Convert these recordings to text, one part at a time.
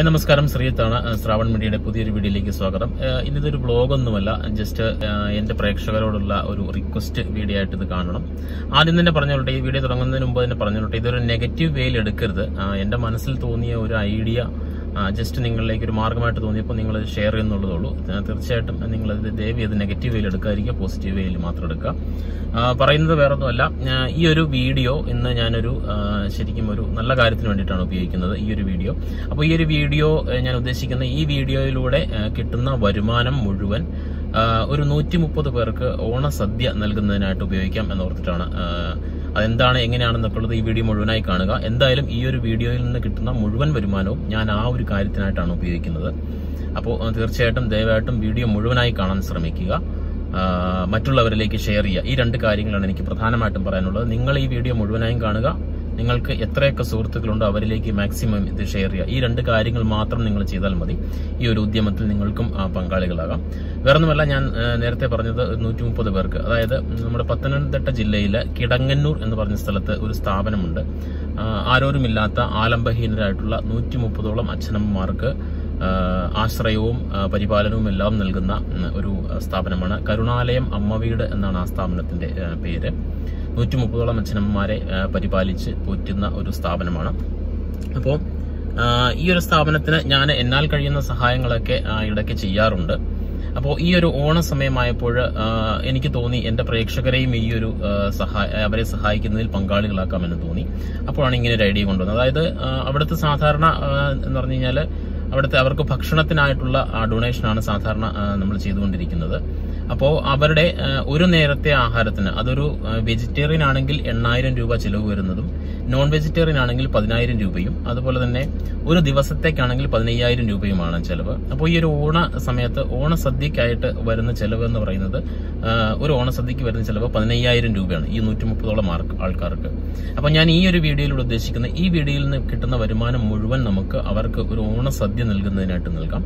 Hi നമസ്കാരം. ശ്രീത്താണ് ശ്രാവൺ മീഡിയയുടെ പുതിയൊരു വീഡിയോയിലേക്ക് സ്വാഗതം. ഇന്നിതൊരു ബ്ലോഗൊന്നുമല്ല ജസ്റ്റ് എന്റെ പ്രേക്ഷകരോടുള്ള ഒരു റിക്വസ്റ്റ് വീഡിയോ ആയിട്ട് ഇത് കാണണം. ആദ്യം തന്നെ പറഞ്ഞോട്ടെ ഈ വീഡിയോ തുടങ്ങുന്നതിന് മുമ്പ് തന്നെ പറഞ്ഞോട്ടെ ഇതൊരു നെഗറ്റീവ് വേയിൽ എടുക്കരുത്. എന്റെ മനസ്സിൽ തോന്നിയ ഒരു ഐഡിയ ജസ്റ്റ് നിങ്ങളിലേക്ക് ഒരു മാർഗമായിട്ട് തോന്നിയപ്പോൾ നിങ്ങൾ ഷെയർ ചെയ്യുന്നുള്ളതുള്ളൂ. തീർച്ചയായിട്ടും നിങ്ങൾ ഇത് അത് നെഗറ്റീവ് വേയിൽ എടുക്കാതിരിക്കുക പോസിറ്റീവ് വേയിൽ മാത്രം എടുക്കുക. പറയുന്നത് വേറെ ഒന്നുമല്ല ഈ ഒരു വീഡിയോ ഇന്ന് ഞാനൊരു ശരിക്കും ഒരു നല്ല കാര്യത്തിന് വേണ്ടിയിട്ടാണ് ഉപയോഗിക്കുന്നത് ഈ ഒരു വീഡിയോ. അപ്പോൾ ഈ ഒരു വീഡിയോ ഞാൻ ഉദ്ദേശിക്കുന്ന ഈ വീഡിയോയിലൂടെ കിട്ടുന്ന വരുമാനം മുഴുവൻ ഒരു നൂറ്റി മുപ്പത് പേർക്ക് ഓണസദ്യ നൽകുന്നതിനായിട്ട് ഉപയോഗിക്കാം എന്നോർത്തിട്ടാണ് അതെന്താണ് എങ്ങനെയാണെന്നൊക്കെ ഉള്ളത് ഈ വീഡിയോ മുഴുവനായി കാണുക. എന്തായാലും ഈ ഒരു വീഡിയോയിൽ നിന്ന് കിട്ടുന്ന മുഴുവൻ വരുമാനവും ഞാൻ ആ ഒരു കാര്യത്തിനായിട്ടാണ് ഉപയോഗിക്കുന്നത്. അപ്പോൾ തീർച്ചയായിട്ടും ദയവായിട്ടും വീഡിയോ മുഴുവനായി കാണാൻ ശ്രമിക്കുക. മറ്റുള്ളവരിലേക്ക് ഷെയർ ചെയ്യുക. ഈ രണ്ട് കാര്യങ്ങളാണ് എനിക്ക് പ്രധാനമായിട്ടും പറയാനുള്ളത്. നിങ്ങൾ ഈ വീഡിയോ മുഴുവനായും കാണുക. നിങ്ങൾക്ക് എത്രയൊക്കെ സുഹൃത്തുക്കളുണ്ടോ അവരിലേക്ക് മാക്സിമം ഇത് ഷെയർ ചെയ്യുക. ഈ രണ്ട് കാര്യങ്ങൾ മാത്രം നിങ്ങൾ ചെയ്താൽ മതി. ഈ ഒരു ഉദ്യമത്തിൽ നിങ്ങൾക്കും പങ്കാളികളാകാം. വേറൊന്നുമല്ല ഞാൻ നേരത്തെ പറഞ്ഞത് നൂറ്റി മുപ്പത് പേർക്ക്. അതായത് നമ്മുടെ പത്തനംതിട്ട ജില്ലയിലെ കിടങ്ങന്നൂർ എന്ന് പറഞ്ഞ സ്ഥലത്ത് ഒരു സ്ഥാപനമുണ്ട്. ആരോരുമില്ലാത്ത ആലംബഹീനരായിട്ടുള്ള നൂറ്റി മുപ്പതോളം അച്ഛനമ്മമാർക്ക് ആശ്രയവും പരിപാലനവും എല്ലാം നൽകുന്ന ഒരു സ്ഥാപനമാണ്. കരുണാലയം അമ്മവീട് എന്നാണ് ആ സ്ഥാപനത്തിന്റെ പേര്. നൂറ്റി മുപ്പതോളം അച്ഛനമ്മമാരെ പരിപാലിച്ച് പോറ്റുന്ന ഒരു സ്ഥാപനമാണ്. അപ്പോൾ ഈ ഒരു സ്ഥാപനത്തിന് ഞാൻ എന്നാൽ കഴിയുന്ന സഹായങ്ങളൊക്കെ ഇടയ്ക്ക് ചെയ്യാറുണ്ട്. അപ്പോൾ ഈ ഒരു ഓണ സമയമായപ്പോൾ എനിക്ക് തോന്നി എന്റെ പ്രേക്ഷകരെയും ഈ ഒരു സഹായ അവരെ സഹായിക്കുന്നതിൽ പങ്കാളികളാക്കാമെന്ന് തോന്നി. അപ്പോഴാണ് ഇങ്ങനെ ഒരു ഐഡിയ കൊണ്ടുവന്നത്. അതായത് അവിടുത്തെ സാധാരണ എന്ന് പറഞ്ഞു കഴിഞ്ഞാൽ അവിടുത്തെ അവർക്ക് ഭക്ഷണത്തിനായിട്ടുള്ള ഡൊണേഷനാണ് സാധാരണ നമ്മൾ ചെയ്തുകൊണ്ടിരിക്കുന്നത്. അപ്പോൾ അവരുടെ ഒരു നേരത്തെ ആഹാരത്തിന് അതൊരു വെജിറ്റേറിയൻ ആണെങ്കിൽ എണ്ണായിരം രൂപ ചിലവ് വരുന്നതും നോൺ വെജിറ്റേറിയൻ ആണെങ്കിൽ പതിനായിരം രൂപയും അതുപോലെ തന്നെ ഒരു ദിവസത്തേക്കാണെങ്കിൽ പതിനയ്യായിരം രൂപയുമാണ് ചെലവ്. അപ്പോൾ ഈ ഒരു ഓണ സമയത്ത് ഓണസദ്യക്കായിട്ട് വരുന്ന ചെലവ് എന്ന് പറയുന്നത് ഒരു ഒരു ഓണസദ്യക്ക് വരുന്ന ചെലവ് പതിനയ്യായിരം രൂപയാണ് ഈ നൂറ്റി മുപ്പതോളം ആൾക്കാർക്ക്. അപ്പോൾ ഞാൻ ഈ ഒരു വീഡിയോയിലൂടെ ഉദ്ദേശിക്കുന്ന ഈ വീഡിയോയിൽ നിന്ന് കിട്ടുന്ന വരുമാനം മുഴുവൻ നമുക്ക് അവർക്ക് ഒരു ഓണസദ്യ നൽകുന്നതിനായിട്ട് നൽകാം.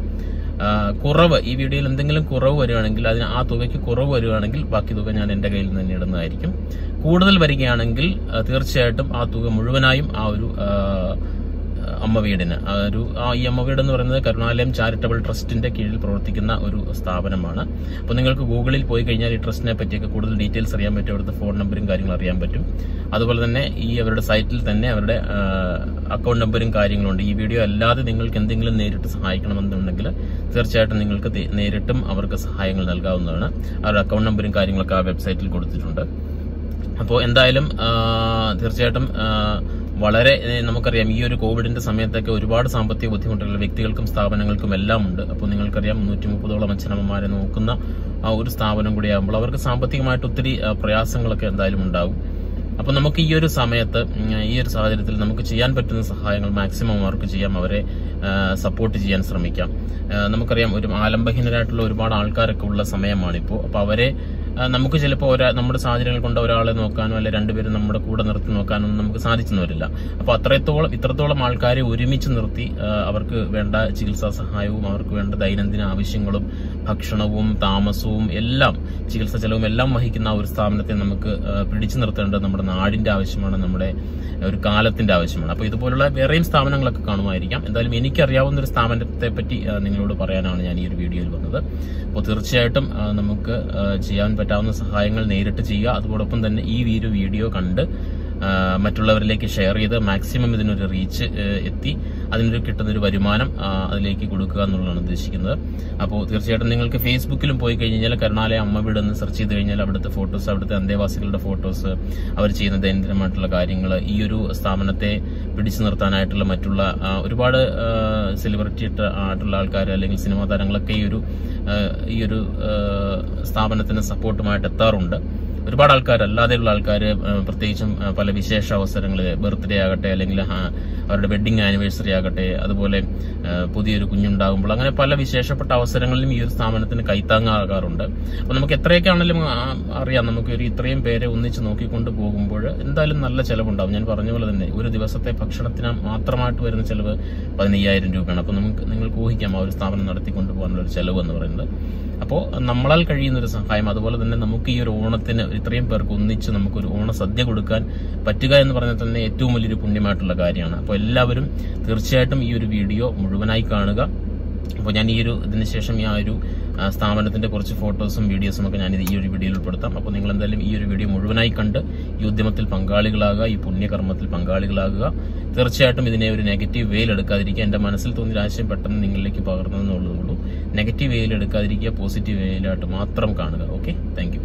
കുറവ് ഈ വീഡിയോയിൽ എന്തെങ്കിലും കുറവ് വരികയാണെങ്കിൽ അതിന് ആ തുകയ്ക്ക് കുറവ് വരികയാണെങ്കിൽ ബാക്കി തുക ഞാൻ എന്റെ കയ്യിൽ നിന്ന് ഇടുന്നതായിരിക്കും. കൂടുതൽ വരികയാണെങ്കിൽ തീർച്ചയായിട്ടും ആ തുക മുഴുവനായും ആ ഒരു അമ്മ വീടിന്. ഒരു ഈ അമ്മ വീട് എന്ന് പറയുന്നത് കരുണാലയം ചാരിറ്റബിൾ ട്രസ്റ്റിന്റെ കീഴിൽ പ്രവർത്തിക്കുന്ന ഒരു സ്ഥാപനമാണ്. അപ്പോൾ നിങ്ങൾക്ക് ഗൂഗിളിൽ പോയി കഴിഞ്ഞാൽ ഈ ട്രസ്റ്റിനെ പറ്റിയൊക്കെ കൂടുതൽ ഡീറ്റെയിൽസ് അറിയാൻ പറ്റും അവിടുത്തെ ഫോൺ നമ്പറും കാര്യങ്ങളും അറിയാൻ പറ്റും. അതുപോലെ തന്നെ ഈ അവരുടെ സൈറ്റിൽ തന്നെ അവരുടെ അക്കൗണ്ട് നമ്പറും കാര്യങ്ങളുണ്ട്. ഈ വീഡിയോ അല്ലാതെ നിങ്ങൾക്ക് എന്തെങ്കിലും നേരിട്ട് സഹായിക്കണമെന്നുണ്ടെങ്കിൽ തീർച്ചയായിട്ടും നിങ്ങൾക്ക് നേരിട്ടും അവർക്ക് സഹായങ്ങൾ നൽകാവുന്നതാണ്. അവരുടെ അക്കൗണ്ട് നമ്പറും കാര്യങ്ങളൊക്കെ ആ വെബ്സൈറ്റിൽ കൊടുത്തിട്ടുണ്ട്. അപ്പോൾ എന്തായാലും തീർച്ചയായിട്ടും വളരെ നമുക്കറിയാം ഈ ഒരു കോവിഡിന്റെ സമയത്തൊക്കെ ഒരുപാട് സാമ്പത്തിക ബുദ്ധിമുട്ടുകൾ വ്യക്തികൾക്കും സ്ഥാപനങ്ങൾക്കും എല്ലാം ഉണ്ട്. അപ്പോൾ നിങ്ങൾക്കറിയാം നൂറ്റി മുപ്പതോളം അച്ഛനമ്മമാരെ നോക്കുന്ന ആ ഒരു സ്ഥാപനം കൂടി കൂടിയാകുമ്പോൾ അവർക്ക് സാമ്പത്തികമായിട്ട് ഒത്തിരി പ്രയാസങ്ങളൊക്കെ എന്തായാലും ഉണ്ടാകും. അപ്പൊ നമുക്ക് ഈ ഒരു സമയത്ത് ഈ ഒരു സാഹചര്യത്തിൽ നമുക്ക് ചെയ്യാൻ പറ്റുന്ന സഹായങ്ങൾ മാക്സിമം അവർക്ക് ചെയ്യാം. അവരെ സപ്പോർട്ട് ചെയ്യാൻ ശ്രമിക്കാം. നമുക്കറിയാം ഒരു ആലംബഹീനരായിട്ടുള്ള ഒരുപാട് ആൾക്കാരൊക്കെ ഉള്ള സമയമാണിപ്പോൾ. അപ്പോൾ അവരെ നമുക്ക് ചിലപ്പോൾ ഒരാ നമ്മുടെ സാഹചര്യങ്ങൾ കൊണ്ട് ഒരാളെ നോക്കാനോ അല്ലെ രണ്ടുപേരും നമ്മുടെ കൂടെ നിർത്തി നോക്കാനോ നമുക്ക് സാധിച്ചെന്ന് വരില്ല അപ്പൊ അത്രത്തോളം ഇത്രത്തോളം ആൾക്കാരെ ഒരുമിച്ച് നിർത്തി അവർക്ക് വേണ്ട ചികിത്സാ സഹായവും അവർക്ക് വേണ്ട ദൈനംദിന ആവശ്യങ്ങളും ഭക്ഷണവും താമസവും എല്ലാം ചികിത്സ ചെലവും എല്ലാം വഹിക്കുന്ന ഒരു സ്ഥാപനത്തെ നമുക്ക് പിടിച്ചു നിർത്തേണ്ടത് നമ്മുടെ നാടിന്റെ ആവശ്യമാണ് നമ്മുടെ ഒരു കാലത്തിന്റെ ആവശ്യമാണ്. അപ്പൊ ഇതുപോലുള്ള വേറെയും സ്ഥാപനങ്ങളൊക്കെ കാണുമായിരിക്കാം. എന്തായാലും എനിക്കറിയാവുന്ന ഒരു സ്ഥാപനത്തെ പറ്റി നിങ്ങളോട് പറയാനാണ് ഞാൻ ഈ ഒരു വീഡിയോയിൽ വന്നത്. അപ്പോൾ തീർച്ചയായിട്ടും നമുക്ക് ചെയ്യാൻ പറ്റാവുന്ന സഹായങ്ങൾ നേരിട്ട് ചെയ്യുക. അതോടൊപ്പം തന്നെ ഈ ഒരു വീഡിയോ കണ്ട് മറ്റുള്ളവരിലേക്ക് ഷെയർ ചെയ്ത് മാക്സിമം ഇതിനൊരു റീച്ച് എത്തി. അതിനൊരു കിട്ടുന്നൊരു വരുമാനം അതിലേക്ക് കൊടുക്കുക എന്നുള്ളതാണ് ഉദ്ദേശിക്കുന്നത്. അപ്പോൾ തീർച്ചയായിട്ടും നിങ്ങൾക്ക് ഫേസ്ബുക്കിലും പോയി കഴിഞ്ഞാൽ കരുണാലയ അമ്മ വീട് എന്ന് സെർച്ച് ചെയ്ത് കഴിഞ്ഞാൽ അവിടുത്തെ ഫോട്ടോസ് അവിടുത്തെ അന്തേവാസികളുടെ ഫോട്ടോസ് അവർ ചെയ്യുന്ന ദൈനംദിനമായിട്ടുള്ള കാര്യങ്ങൾ ഈ ഒരു സ്ഥാപനത്തെ പിടിച്ചു നിർത്താനായിട്ടുള്ള മറ്റുള്ള ഒരുപാട് സെലിബ്രിറ്റി ആയിട്ടുള്ള ആൾക്കാർ അല്ലെങ്കിൽ സിനിമാ താരങ്ങളൊക്കെ ഈ ഒരു ഈ ഒരു സ്ഥാപനത്തിന് സപ്പോർട്ടുമായിട്ട് എത്താറുണ്ട്. ഒരുപാട് ആൾക്കാർ അല്ലാതെയുള്ള ആൾക്കാർ പ്രത്യേകിച്ചും പല വിശേഷ അവസരങ്ങളിൽ ബർത്ത്ഡേ ആകട്ടെ അല്ലെങ്കിൽ അവരുടെ വെഡിങ് ആനിവേഴ്സറി ആകട്ടെ അതുപോലെ പുതിയൊരു കുഞ്ഞുണ്ടാകുമ്പോൾ അങ്ങനെ പല വിശേഷപ്പെട്ട അവസരങ്ങളിലും ഈ ഒരു സ്ഥാപനത്തിന് കൈത്താങ്ങാകാറുണ്ട്. അപ്പൊ നമുക്ക് എത്രയൊക്കെയാണെങ്കിലും അറിയാം നമുക്ക് ഒരു ഇത്രയും പേരെ ഒന്നിച്ച് നോക്കിക്കൊണ്ട് പോകുമ്പോൾ എന്തായാലും നല്ല ചെലവുണ്ടാവും. ഞാൻ പറഞ്ഞ പോലെ തന്നെ ഒരു ദിവസത്തെ ഭക്ഷണത്തിന് മാത്രമായിട്ട് വരുന്ന ചെലവ് പതിനയ്യായിരം രൂപയാണ്. അപ്പൊ നമുക്ക് ഊഹിക്കാം ആ ഒരു സ്ഥാപനം നടത്തി പോകാനുള്ള ഒരു ചെലവ് എന്ന് പറയുന്നത്. അപ്പോൾ നമ്മളാൽ കഴിയുന്ന ഒരു സഹായം അതുപോലെ തന്നെ നമുക്ക് ഈ ഒരു ഓണത്തിന് ഇത്രയും പേർക്ക് ഒന്നിച്ച് ഓണ സദ്യ കൊടുക്കാൻ പറ്റുക എന്ന് പറഞ്ഞാൽ തന്നെ ഏറ്റവും വലിയൊരു പുണ്യമായിട്ടുള്ള കാര്യമാണ്. അപ്പോൾ എല്ലാവരും തീർച്ചയായിട്ടും ഈ ഒരു വീഡിയോ മുഴുവനായി കാണുക. അപ്പോൾ ഞാൻ ഈ ഒരു ഇതിന് ശേഷം ഈ ആ ഒരു സ്ഥാപനത്തിന്റെ കുറച്ച് ഫോട്ടോസും വീഡിയോസും ഒക്കെ ഞാൻ ഈ ഒരു വീഡിയോയിൽ ഉൾപ്പെടുത്താം. അപ്പോൾ നിങ്ങൾ എന്തായാലും ഈ ഒരു വീഡിയോ മുഴുവനായി കണ്ട് ഈ ഉദ്യമത്തിൽ പങ്കാളികളാകുക ഈ പുണ്യകർമ്മത്തിൽ പങ്കാളികളാകുക. തീർച്ചയായിട്ടും ഇതിനെ ഒരു നെഗറ്റീവ് വെയിൽ എടുക്കാതിരിക്കുക. എന്റെ മനസ്സിൽ തോന്നിയ ആശയം പെട്ടെന്ന് നിങ്ങളിലേക്ക് പകർന്നതെന്നുള്ളതുള്ളൂ നെഗറ്റീവ് വെയിൽ എടുക്കാതിരിക്കുക പോസിറ്റീവ് വെയിലായിട്ട് മാത്രം കാണുക. Okay thank